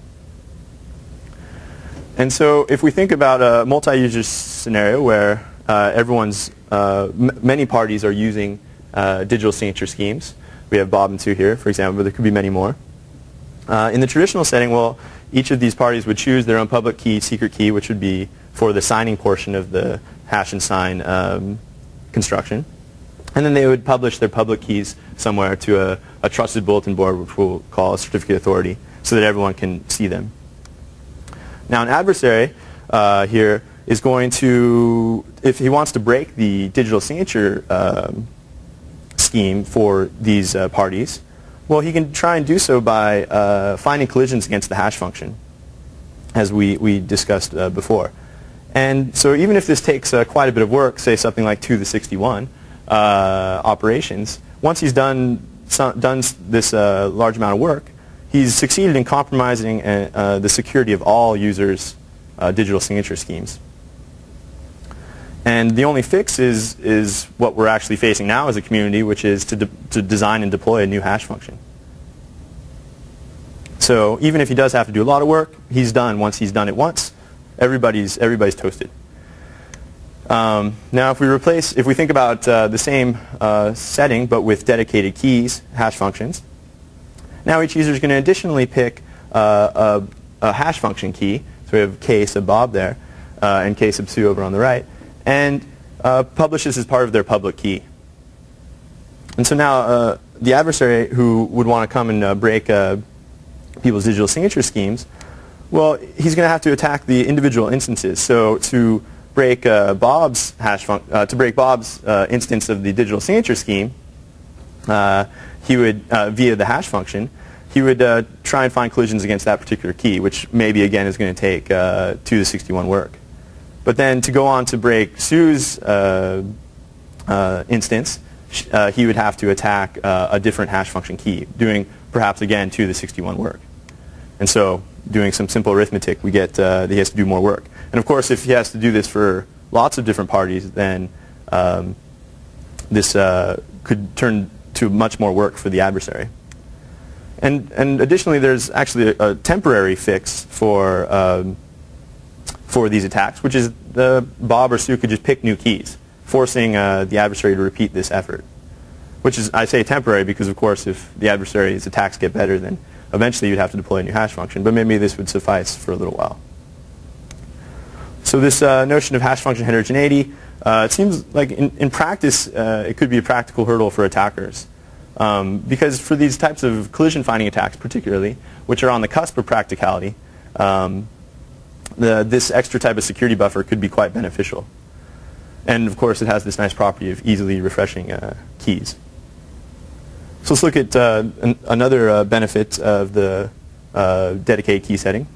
And so if we think about a multi-user scenario where uh, everyone's, uh, many parties are using uh, digital signature schemes, we have Bob and Sue here, for example, but there could be many more. Uh, in the traditional setting, well, each of these parties would choose their own public key, secret key, which would be for the signing portion of the hash and sign um, construction. And then they would publish their public keys somewhere to a, a, trusted bulletin board, which we'll call a certificate authority, so that everyone can see them. Now, an adversary uh, here is going to, if he wants to break the digital signature um, scheme for these uh, parties, well, he can try and do so by uh, finding collisions against the hash function, as we, we discussed uh, before. And so even if this takes uh, quite a bit of work, say something like 2 to the 61 uh, operations, once he's done, some, done this uh, large amount of work, he's succeeded in compromising uh, the security of all users' digital signature schemes. And the only fix is, is what we're actually facing now as a community, which is to, de to design and deploy a new hash function. So even if he does have to do a lot of work, he's done once he's done it once. Everybody's, everybody's toasted. Um, now if we replace, if we think about uh, the same uh, setting but with dedicated keys, hash functions, now each user is going to additionally pick uh, a, a, hash function key. So we have k sub Bob there uh, and k sub Sue over on the right and uh, publishes as part of their public key. And so now uh, the adversary who would want to come and uh, break uh, people's digital signature schemes, well, he's going to have to attack the individual instances. So to break uh, Bob's hash uh, to break Bob's instance of the digital signature scheme, he would via the hash function, he would try and find collisions against that particular key, which maybe again is going to take uh, 2 to 61 work. But then to go on to break Sue's uh, uh, instance, uh, he would have to attack uh, a different hash function key, doing perhaps again 2 to the 61 work. And so doing some simple arithmetic, we get uh, that he has to do more work. And of course, if he has to do this for lots of different parties, then um, this uh, could turn to much more work for the adversary. And, and additionally, there's actually a, a temporary fix for, um, for these attacks, which is the Bob or Sue could just pick new keys, forcing uh, the adversary to repeat this effort. Which is, I say temporary because, of course, if the adversary's attacks get better, then eventually you'd have to deploy a new hash function. But maybe this would suffice for a little while. So this uh, notion of hash function heterogeneity, uh, it seems like in, in practice uh, it could be a practical hurdle for attackers. Um, because for these types of collision finding attacks particularly, which are on the cusp of practicality, um, the, this extra type of security buffer could be quite beneficial. And of course it has this nice property of easily refreshing uh, keys. So let's look at uh, an, another uh, benefit of the uh, dedicated key setting.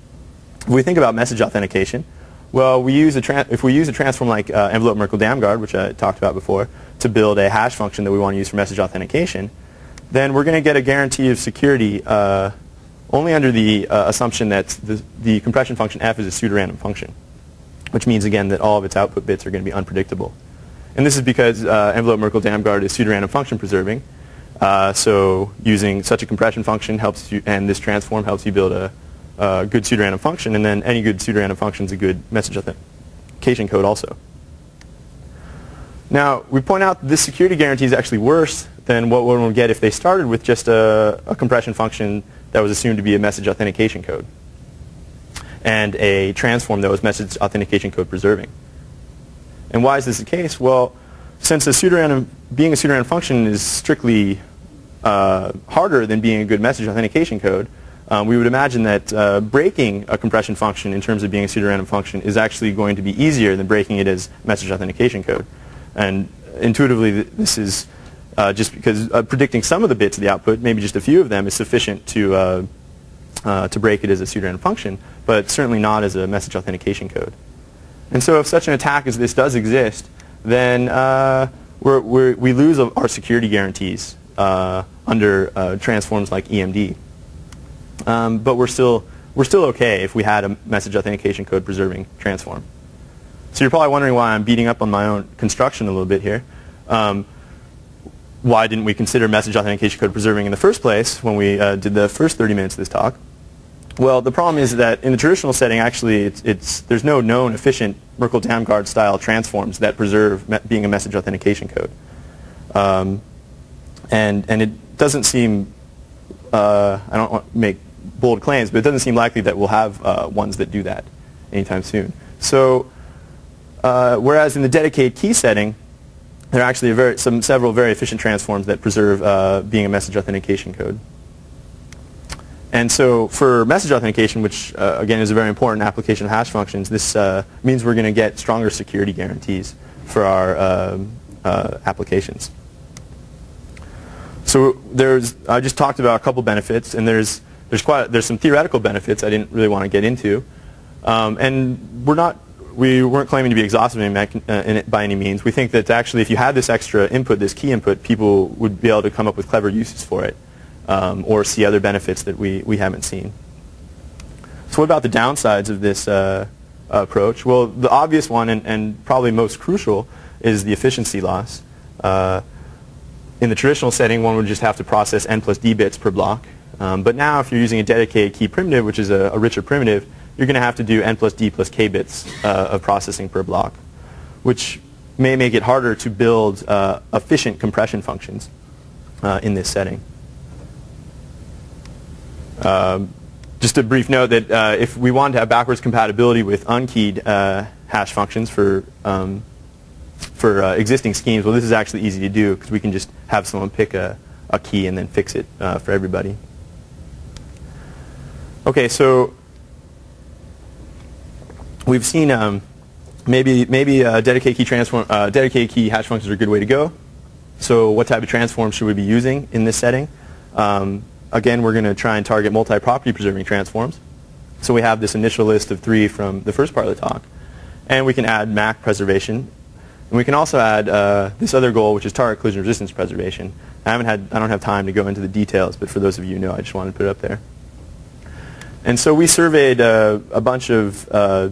If we think about message authentication, well, we use a if we use a transform like uh, envelope Merkle Damgard, which I talked about before, to build a hash function that we want to use for message authentication, then we're going to get a guarantee of security uh, only under the uh, assumption that the, the, compression function f is a pseudorandom function, which means, again, that all of its output bits are going to be unpredictable. And this is because uh, envelope Merkle Damgard is pseudorandom function preserving. Uh, so using such a compression function helps you, and this transform helps you build a, a good pseudorandom function, and then any good pseudorandom function is a good message authentication code also. Now, we point out this security guarantee is actually worse than what one would get if they started with just a, a, compression function that was assumed to be a message authentication code and a transform that was message authentication code preserving. And why is this the case? Well, since a pseudorandom, being a pseudorandom function is strictly uh, harder than being a good message authentication code, um, we would imagine that uh, breaking a compression function in terms of being a pseudorandom function is actually going to be easier than breaking it as message authentication code. And intuitively, this is uh, just because uh, predicting some of the bits of the output, maybe just a few of them, is sufficient to, uh, uh, to break it as a pseudorandom function, but certainly not as a message authentication code. And so if such an attack as this does exist, then uh, we're, we're, we lose our security guarantees under transforms like EMD. Um, but we're still, we're still okay if we had a message authentication code preserving transform. So you're probably wondering why I'm beating up on my own construction a little bit here. Um, why didn't we consider message authentication code preserving in the first place when we uh, did the first 30 minutes of this talk? Well, the problem is that in the traditional setting, actually, it's, it's, there's no known efficient Merkle Damgard style transforms that preserve being a message authentication code. Um, and, and it doesn't seem, uh, I don't want to make bold claims, but it doesn't seem likely that we'll have uh, ones that do that anytime soon. So uh, whereas in the dedicated key setting, there are actually very, some, several very efficient transforms that preserve uh, being a message authentication code. And so for message authentication, which uh, again is a very important application of hash functions, this uh, means we're going to get stronger security guarantees for our um, uh, applications. So there's, I just talked about a couple benefits, and there's, there's, quite, there's some theoretical benefits I didn't really want to get into. Um, and we're not we weren't claiming to be exhaustive in, uh, in, it by any means. We think that actually if you had this extra input, this key input, people would be able to come up with clever uses for it um, or see other benefits that we, we haven't seen. So what about the downsides of this uh, approach? Well, the obvious one and, and, probably most crucial is the efficiency loss. Uh, in the traditional setting, one would just have to process n plus d bits per block. Um, but now if you're using a dedicated key primitive, which is a, a richer primitive, you're going to have to do n plus d plus k bits uh, of processing per block, which may make it harder to build uh, efficient compression functions uh, in this setting. Um, just a brief note that uh, if we want to have backwards compatibility with unkeyed uh, hash functions for um, for uh, existing schemes, well, this is actually easy to do because we can just have someone pick a, a key and then fix it for everybody. Okay, so we've seen um, maybe maybe uh, dedicated key transform uh, dedicated key hash functions are a good way to go. So what type of transform should we be using in this setting? Um, again, we're going to try and target multi-property preserving transforms. So we have this initial list of three from the first part of the talk. And we can add MAC preservation. And we can also add uh, this other goal, which is target collision resistance preservation. I haven't had, I don't have time to go into the details, but for those of you who know, I just wanted to put it up there. And so we surveyed uh, a bunch of uh,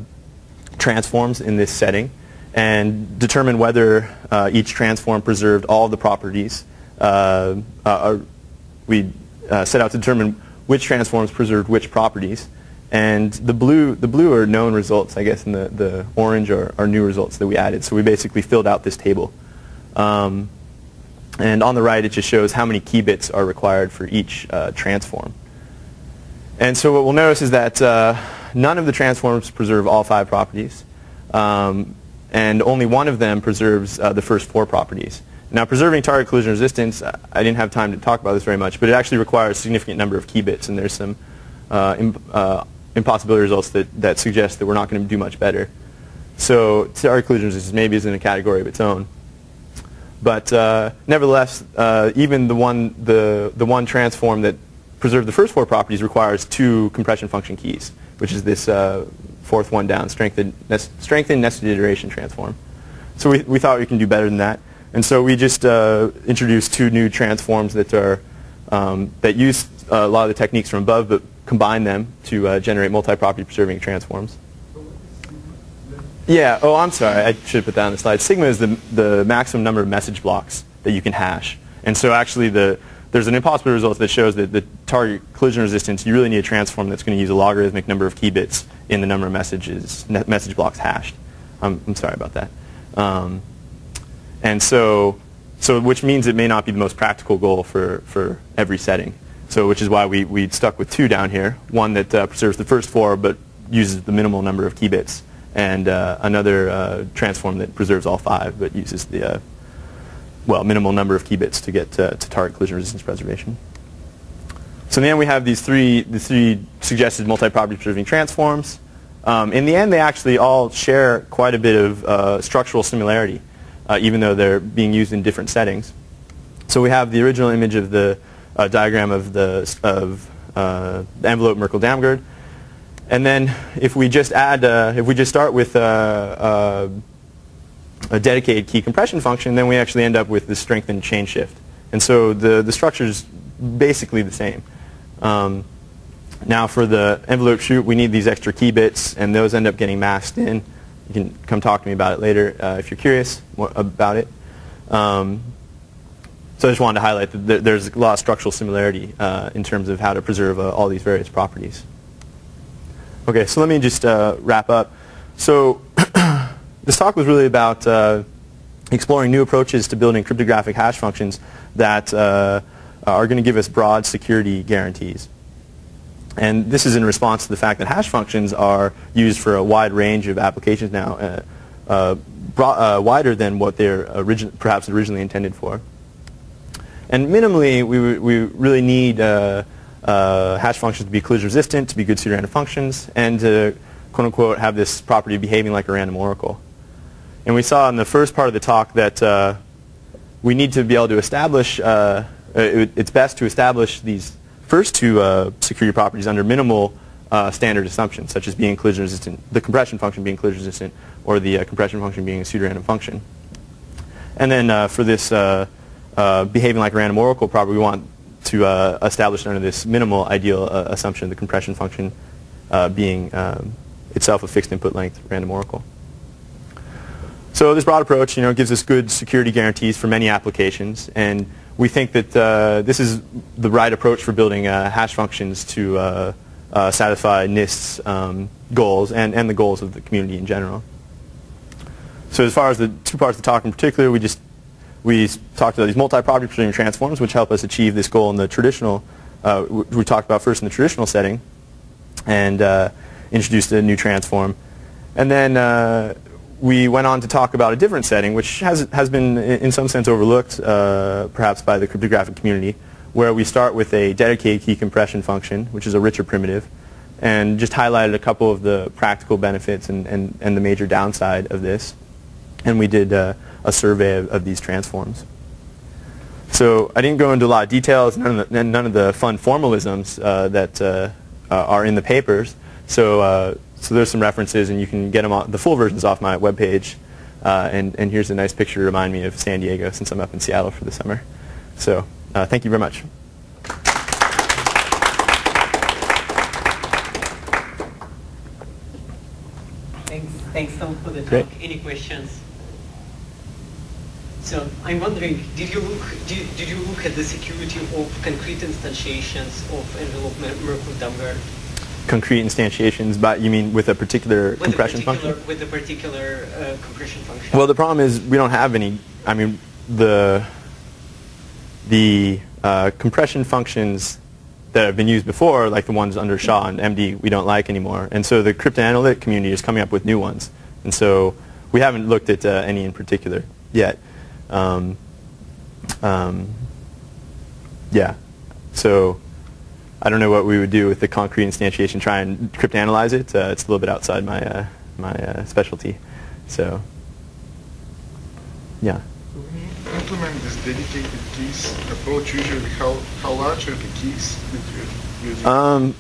transforms in this setting and determine whether uh, each transform preserved all the properties. Uh, uh, we uh, set out to determine which transforms preserved which properties. And the blue, the blue are known results, I guess, and the, the orange are, are new results that we added. So we basically filled out this table. Um, and on the right, it just shows how many key bits are required for each uh, transform. And so what we'll notice is that uh, none of the transforms preserve all five properties. Um, and only one of them preserves uh, the first four properties. Now, preserving target collision resistance, I didn't have time to talk about this very much, but it actually requires a significant number of key bits, and there's some uh, Im uh, impossibility results that, that suggest that we're not going to do much better. So target collision resistance maybe is in a category of its own. But uh, nevertheless, uh, even the one, the, the one transform that preserved the first four properties requires two compression function keys, which is this uh, fourth one down, strengthened, strengthened nested iteration transform. So we, we thought we can do better than that. And so we just uh, introduced two new transforms that are um, that use uh, a lot of the techniques from above, but combine them to uh, generate multi-property preserving transforms. Yeah. Oh, I'm sorry. I should put that on the slide. Sigma is the the maximum number of message blocks that you can hash. And so actually, the there's an impossible result that shows that the target collision resistance, you really need a transform that's going to use a logarithmic number of key bits in the number of messages message blocks hashed. I'm, I'm sorry about that. Um, and so, so which means it may not be the most practical goal for, for every setting. So which is why we, we stuck with two down here, one that uh, preserves the first four but uses the minimal number of key bits, and uh, another uh, transform that preserves all five but uses the uh, well minimal number of key bits to get to, to target collision resistance preservation. So in the end we have these three, the three suggested multi-property preserving transforms. Um, in the end they actually all share quite a bit of uh, structural similarity uh, even though they're being used in different settings. So we have the original image of the uh, diagram of the, of, uh, the envelope Merkle-Damgard. And then if we just add, uh, if we just start with uh, uh, a dedicated key compression function, then we actually end up with the strengthened chain shift. And so the, the structure is basically the same. Um, now for the envelope Shoup, we need these extra key bits, and those end up getting masked in. You can come talk to me about it later uh, if you're curious about it. Um, so I just wanted to highlight that there's a lot of structural similarity uh, in terms of how to preserve uh, all these various properties. Okay, so let me just uh, wrap up. So this talk was really about uh, exploring new approaches to building cryptographic hash functions that uh, are going to give us broad security guarantees. And this is in response to the fact that hash functions are used for a wide range of applications now, uh, uh, uh, wider than what they're origi perhaps originally intended for. And minimally, we, we really need uh, hash functions to be collision resistant, to be good pseudorandom functions, and to quote unquote have this property of behaving like a random oracle. And we saw in the first part of the talk that uh, we need to be able to establish, it, it's best to establish these first two uh, security properties under minimal uh, standard assumptions, such as being collision resistant, the compression function being collision resistant, or the uh, compression function being a pseudorandom function. And then uh, for this uh, uh, behaving like a random oracle property, we want to establish under this minimal ideal assumption, the compression function being um, itself a fixed input length random oracle. So this broad approach, you know, gives us good security guarantees for many applications, and we think that uh, this is the right approach for building uh, hash functions to uh, uh satisfy NIST's um, goals and, and the goals of the community in general. So as far as the two parts of the talk in particular, we just we talked about these multi-property preserving transforms, which help us achieve this goal in the traditional. Uh, we talked about first in the traditional setting, and uh, introduced a new transform, and then we went on to talk about a different setting, which has, has been in some sense overlooked, uh, perhaps by the cryptographic community, where we start with a dedicated key compression function, which is a richer primitive, and just highlighted a couple of the practical benefits and, and, and the major downside of this. And we did uh, a survey of, of, these transforms. So I didn't go into a lot of details, none of the, none of the fun formalisms uh, that uh, are in the papers. So, uh, so there's some references, and you can get them on, the full versions off my webpage. Uh, and, and here's a nice picture to remind me of San Diego since I'm up in Seattle for the summer. So thank you very much. Thanks, Tom, for the talk. Great. Any questions? So I'm wondering, did you look did, did you look at the security of concrete instantiations of envelope Merkle Damgard? Concrete instantiations, but you mean with a particular with compression a particular, function? With a particular uh, compression function. Well, the problem is we don't have any. I mean, the the uh, compression functions that have been used before, like the ones under SHA and MD, we don't like anymore. And so the cryptanalytic community is coming up with new ones. And so we haven't looked at uh, any in particular yet. Um, um, yeah. So I don't know what we would do with the concrete instantiation, try and cryptanalyze it. Uh, it's a little bit outside my, uh, my uh, specialty. So, yeah implement this dedicated keys approach, usually how, how large are the keys that you're using? Um,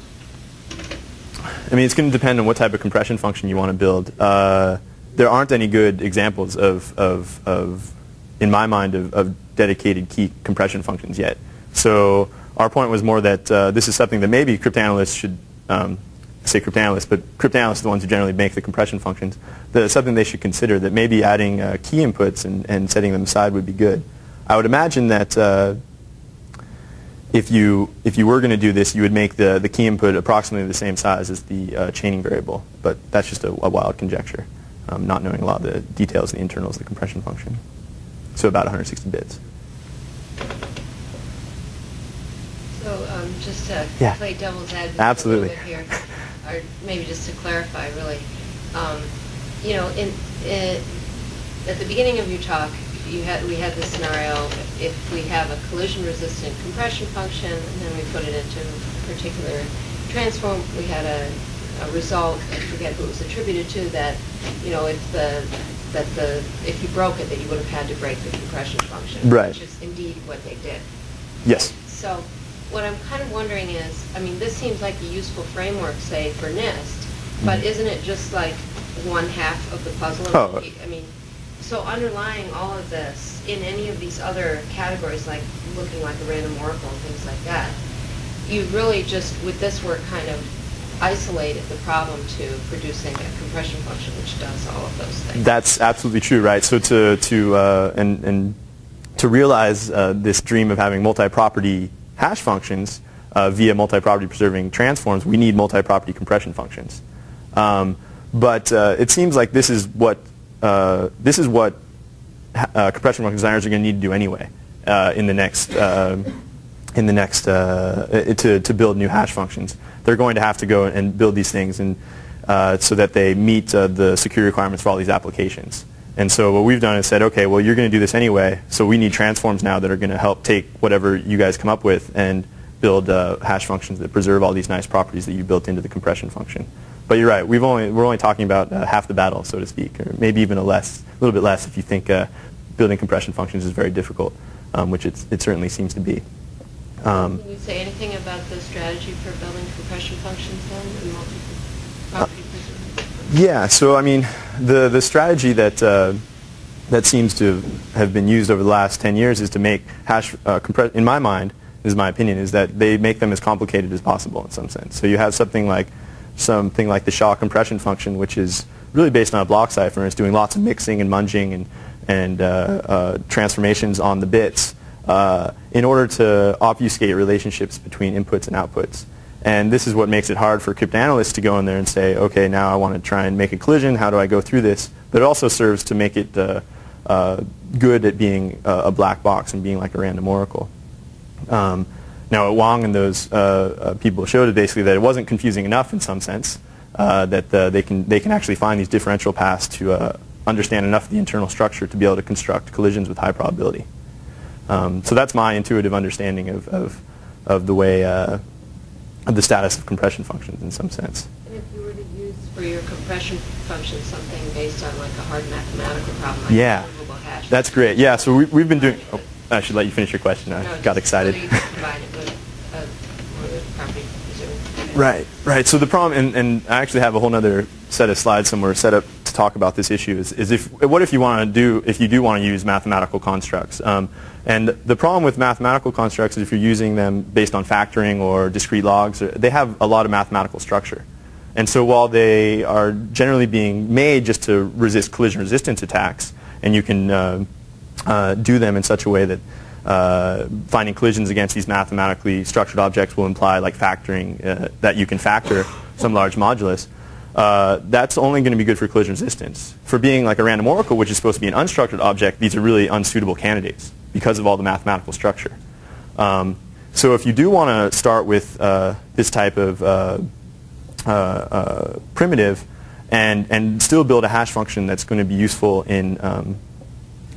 I mean, it's going to depend on what type of compression function you want to build. Uh, there aren't any good examples of, of, of in my mind, of, of, dedicated key compression functions yet. So our point was more that uh, this is something that maybe cryptanalysts should um, say cryptanalysts, but cryptanalysts are the ones who generally make the compression functions. That's something they should consider, that maybe adding uh, key inputs and, and setting them aside would be good. I would imagine that uh, if, you, if you were going to do this, you would make the, the key input approximately the same size as the uh, chaining variable, but that's just a, a wild conjecture, um, not knowing a lot of the details, the internals of the compression function. So about 160 bits. Just to yeah. play devil's advocate Absolutely. here, or maybe just to clarify, really, um, you know, in, in, at the beginning of your talk, you had we had this scenario if we have a collision-resistant compression function, and then we put it into a particular transform, we had a, a result. I forget who it was attributed to that. You know, if the that the if you broke it, that you would have had to break the compression function, right. which is indeed what they did. Yes. So what I'm kind of wondering is, I mean, this seems like a useful framework, say, for NIST, but mm-hmm. isn't it just like one half of the puzzle? Oh. I mean, so underlying all of this, in any of these other categories, like looking like a random oracle and things like that, you really just, with this work, kind of isolated the problem to producing a compression function which does all of those things. That's absolutely true, right? So to, to uh, and, and to realize uh, this dream of having multi-property hash functions uh, via multi-property preserving transforms, we need multi-property compression functions. Um, but uh, it seems like this is what uh, this is what uh, compression function designers are going to need to do anyway uh, in the next in the next to to build new hash functions. They're going to have to go and build these things and so that they meet the security requirements for all these applications. And so what we've done is said, okay, well, you're going to do this anyway, so we need transforms now that are going to help take whatever you guys come up with and build uh, hash functions that preserve all these nice properties that you built into the compression function. But you're right, we've only, we're only talking about uh, half the battle, so to speak, or maybe even a less, a little bit less if you think uh, building compression functions is very difficult, um, which it certainly seems to be. Um, Can you say anything about the strategy for building compression functions then yeah, so I mean, the, the strategy that, uh, that seems to have been used over the last 10 years is to make hash, uh, in my mind, is my opinion, is that they make them as complicated as possible in some sense. So you have something like, something like the SHA compression function, which is really based on a block cipher, and it's doing lots of mixing and munging and, and uh, uh transformations on the bits uh, in order to obfuscate relationships between inputs and outputs. And this is what makes it hard for cryptanalysts to go in there and say, okay, now I want to try and make a collision. How do I go through this? But it also serves to make it uh, uh, good at being uh, a black box and being like a random oracle. Um, now, Wang and those uh, uh, people showed basically that it wasn't confusing enough in some sense, uh, that they, can, they can actually find these differential paths to understand enough of the internal structure to be able to construct collisions with high probability. Um, so that's my intuitive understanding of, of, of the way the status of compression functions in some sense. And if you were to use for your compression function something based on like a hard mathematical problem, like Yeah, that's great. Yeah, so we, we've been doing. Oh, I should let you finish your question. I No, got excited. whether you could combine it with a more of a property preserved. Right, right. So the problem, and, and I actually have a whole other set of slides somewhere set up talk about this issue. Is, is if what if you want to do if you do want to use mathematical constructs? Um, and the problem with mathematical constructs is if you're using them based on factoring or discrete logs, uh, they have a lot of mathematical structure. And so while they are generally being made just to resist collision resistance attacks, and you can uh, uh, do them in such a way that uh, finding collisions against these mathematically structured objects will imply like factoring uh, that you can factor some large modulus. Uh, that's only going to be good for collision resistance. For being like a random oracle, which is supposed to be an unstructured object, these are really unsuitable candidates because of all the mathematical structure. Um, so if you do want to start with uh, this type of uh, uh, uh, primitive and, and still build a hash function that's going to be useful in um,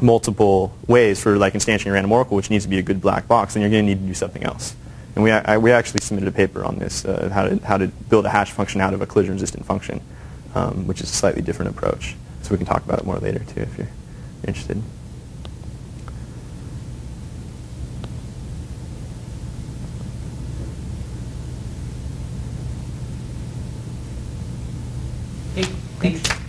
multiple ways for like instantiating a random oracle, which needs to be a good black box, then you're going to need to do something else. And we, I, we actually submitted a paper on this, uh, how, to, how to build a hash function out of a collision-resistant function, um, which is a slightly different approach. So we can talk about it more later, too, if you're interested. Thanks.